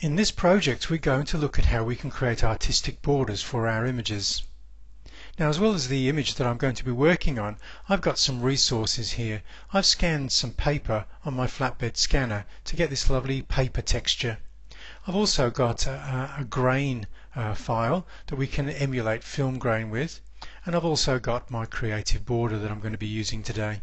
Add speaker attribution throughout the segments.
Speaker 1: In this project we're going to look at how we can create artistic borders for our images. Now as well as the image that I'm going to be working on, I've got some resources here. I've scanned some paper on my flatbed scanner to get this lovely paper texture. I've also got a, a grain uh, file that we can emulate film grain with and I've also got my creative border that I'm going to be using today.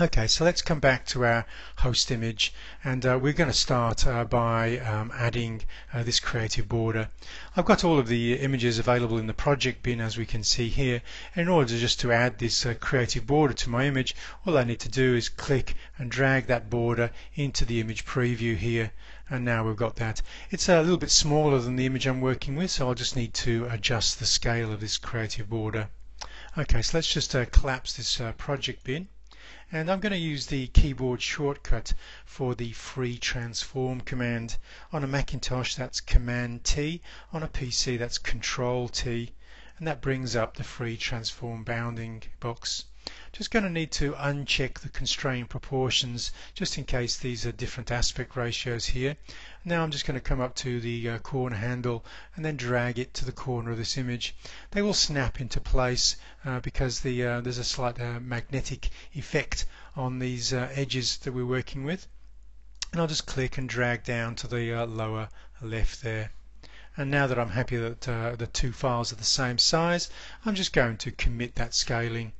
Speaker 1: Okay, so let's come back to our host image and uh, we're going to start uh, by um, adding uh, this creative border. I've got all of the images available in the project bin as we can see here. In order to just to add this uh, creative border to my image, all I need to do is click and drag that border into the image preview here. And now we've got that. It's a little bit smaller than the image I'm working with, so I'll just need to adjust the scale of this creative border. Okay, so let's just uh, collapse this uh, project bin and I'm going to use the keyboard shortcut for the free transform command. On a Macintosh that's Command T, on a PC that's Control T and that brings up the free transform bounding box. Just going to need to uncheck the constrain proportions just in case these are different aspect ratios here. Now I'm just going to come up to the uh, corner handle and then drag it to the corner of this image. They will snap into place uh, because the, uh, there's a slight uh, magnetic effect on these uh, edges that we're working with. And I'll just click and drag down to the uh, lower left there. And now that I'm happy that the two files are the same size, I'm just going to commit that scaling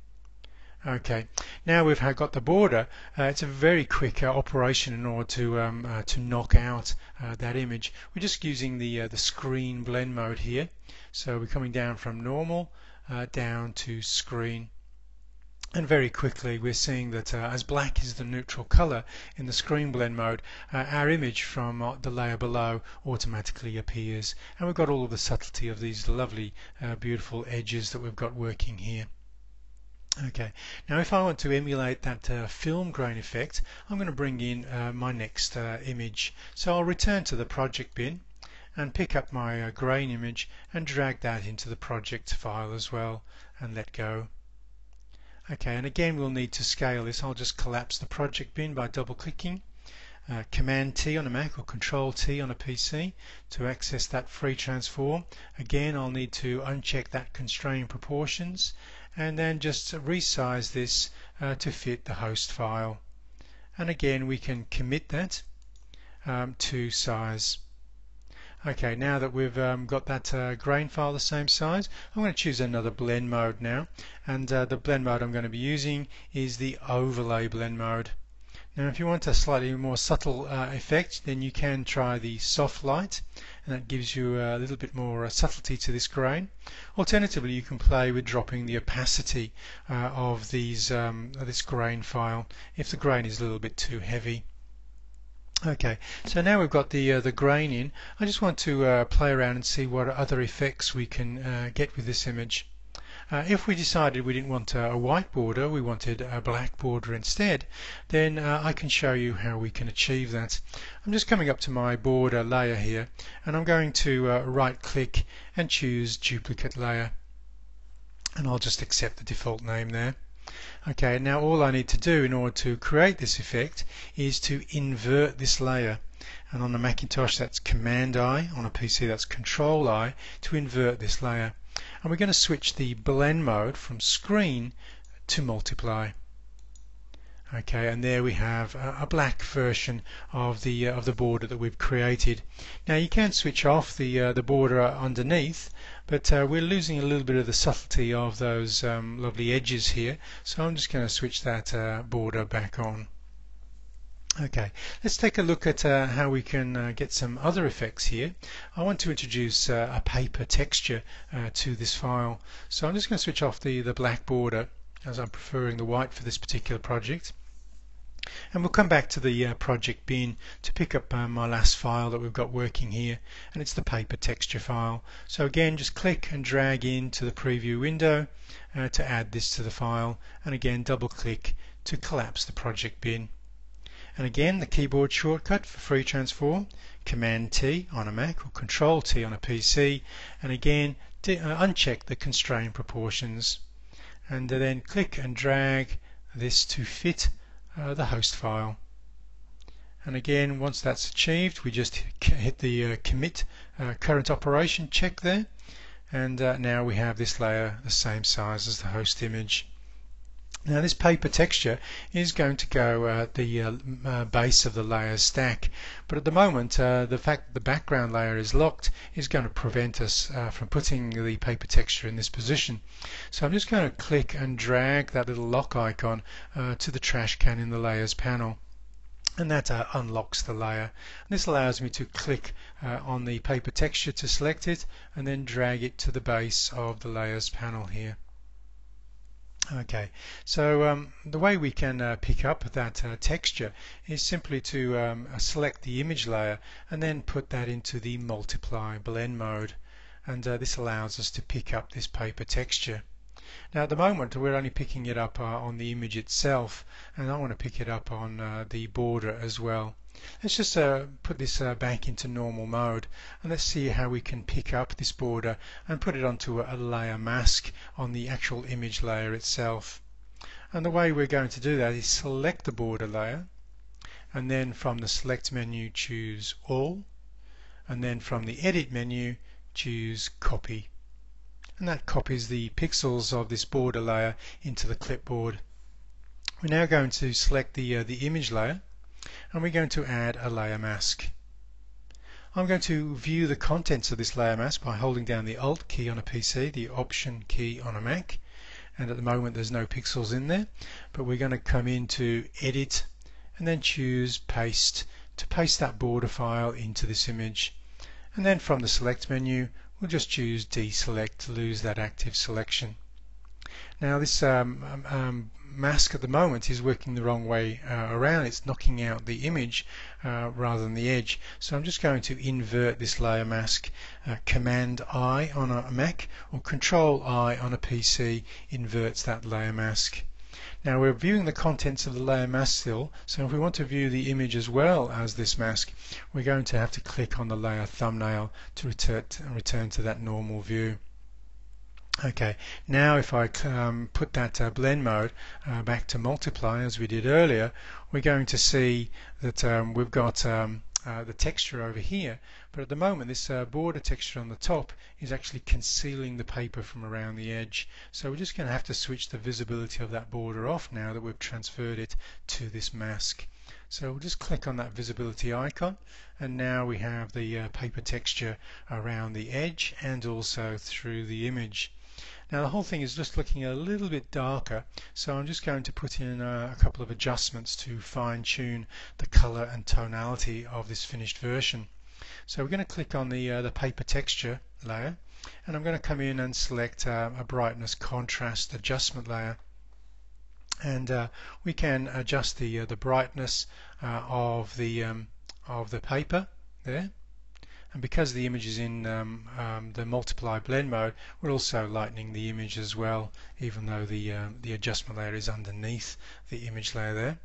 Speaker 1: Okay, now we've got the border. Uh, it's a very quick uh, operation in order to um, uh, to knock out uh, that image. We're just using the uh, the screen blend mode here. So we're coming down from normal uh, down to screen. And very quickly we're seeing that as black is the neutral color in the screen blend mode, our image from the layer below automatically appears. And we've got all of the subtlety of these lovely beautiful edges that we've got working here. Okay, now if I want to emulate that uh, film grain effect, I'm going to bring in uh, my next uh, image. So I'll return to the project bin and pick up my uh, grain image and drag that into the project file as well and let go. Okay, and again we'll need to scale this. I'll just collapse the project bin by double clicking. Uh, Command T on a Mac or Control T on a PC to access that free transform. Again, I'll need to uncheck that constrain proportions and then just resize this uh, to fit the host file. And again we can commit that um, to size. Okay now that we've um, got that uh, grain file the same size I'm going to choose another blend mode now. And uh, the blend mode I'm going to be using is the overlay blend mode now if you want a slightly more subtle uh, effect then you can try the soft light and that gives you a little bit more uh, subtlety to this grain. Alternatively you can play with dropping the opacity uh, of these um, this grain file if the grain is a little bit too heavy. Okay, so now we've got the uh, the grain in. I just want to uh, play around and see what other effects we can uh, get with this image. Uh, if we decided we didn't want a, white border, we wanted a black border instead, then uh, I can show you how we can achieve that. I'm just coming up to my border layer here and I'm going to uh, right click and choose duplicate layer and I'll just accept the default name there. Okay, now all I need to do in order to create this effect is to invert this layer. And on a Macintosh that's Command I, on a PC that's Control I, to invert this layer and we're going to switch the blend mode from screen to multiply. Okay and there we have a, black version of the uh, of the border that we've created. Now you can switch off the uh, the border underneath but uh, we're losing a little bit of the subtlety of those um, lovely edges here. So I'm just going to switch that uh, border back on Okay, let's take a look at uh, how we can uh, get some other effects here. I want to introduce uh, a paper texture uh, to this file. So I'm just going to switch off the, the black border as I'm preferring the white for this particular project. And we'll come back to the uh, project bin to pick up uh, my last file that we've got working here and it's the paper texture file. So again just click and drag into the preview window to add this to the file and again double click to collapse the project bin. And again, the keyboard shortcut for free transform, Command T on a Mac or Control T on a PC. And again, uh, uncheck the constrain proportions. And then click and drag this to fit uh, the host file. and again once that's achieved we just hit the uh, commit uh, current operation check there and uh, now we have this layer the same size as the host image now this paper texture is going to go at the uh, uh, base of the layer stack but at the moment uh, the fact that the background layer is locked is going to prevent us uh, from putting the paper texture in this position. So I'm just going to click and drag that little lock icon uh, to the trash can in the layers panel and that uh, unlocks the layer. And this allows me to click uh, on the paper texture to select it and then drag it to the base of the layers panel here. Okay, so um, the way we can uh, pick up that uh, texture is simply to um, select the image layer and then put that into the multiply blend mode and uh, this allows us to pick up this paper texture. Now at the moment we're only picking it up uh, on the image itself and I want to pick it up on uh, the border as well. Let's just uh, put this uh, back into normal mode and let's see how we can pick up this border and put it onto a, layer mask on the actual image layer itself. And the way we're going to do that is select the border layer and then from the select menu choose all and then from the edit menu choose copy and that copies the pixels of this border layer into the clipboard. We're now going to select the, uh, the image layer and we're going to add a layer mask. I'm going to view the contents of this layer mask by holding down the Alt key on a PC, the Option key on a Mac, and at the moment there's no pixels in there, but we're going to come into Edit and then choose Paste to paste that border file into this image. And then from the Select menu, we'll just choose Deselect to lose that active selection. Now this um, um, um mask at the moment is working the wrong way uh, around. It's knocking out the image uh, rather than the edge. So I'm just going to invert this layer mask. Uh, Command I on a Mac or Control I on a PC inverts that layer mask. Now we're viewing the contents of the layer mask still, so if we want to view the image as well as this mask, we're going to have to click on the layer thumbnail to return, return to that normal view. Okay, now if I um, put that uh, blend mode uh, back to multiply as we did earlier, we're going to see that um, we've got um, uh, the texture over here, but at the moment this uh, border texture on the top is actually concealing the paper from around the edge. So we're just going to have to switch the visibility of that border off now that we've transferred it to this mask. So we'll just click on that visibility icon and now we have the uh, paper texture around the edge and also through the image. Now the whole thing is just looking a little bit darker so I'm just going to put in a, a couple of adjustments to fine tune the color and tonality of this finished version. So we're going to click on the, uh, the paper texture layer and I'm going to come in and select uh, a brightness contrast adjustment layer and uh, we can adjust the uh, the brightness uh, of the um, of the paper there and because the image is in um, um, the multiply blend mode we're also lightening the image as well even though the um, the adjustment layer is underneath the image layer there.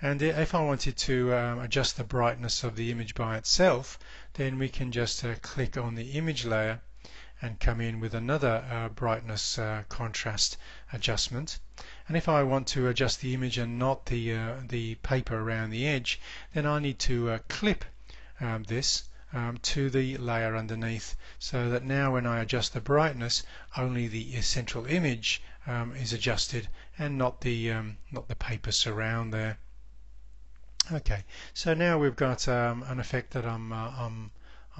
Speaker 1: And if I wanted to um, adjust the brightness of the image by itself then we can just uh, click on the image layer and come in with another uh, brightness uh, contrast adjustment. And if I want to adjust the image and not the uh, the paper around the edge then I need to uh, clip um, this um, to the layer underneath so that now when I adjust the brightness only the central image um, is adjusted and not the um, not the paper surround there. Okay so now we've got um, an effect that I'm, uh, I'm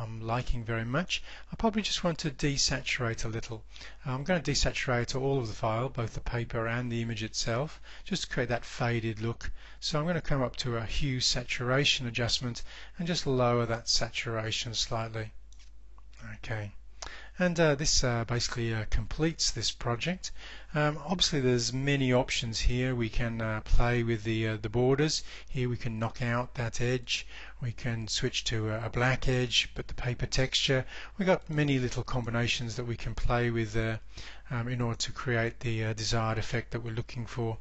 Speaker 1: I'm liking very much. I probably just want to desaturate a little. Uh, I'm going to desaturate all of the file, both the paper and the image itself, just to create that faded look. So I'm going to come up to a hue saturation adjustment and just lower that saturation slightly. Okay and uh, this uh, basically uh, completes this project. Um, obviously there's many options here. We can uh, play with the uh, the borders. Here we can knock out that edge. We can switch to a, black edge but the paper texture. We've got many little combinations that we can play with uh, um, in order to create the desired effect that we're looking for.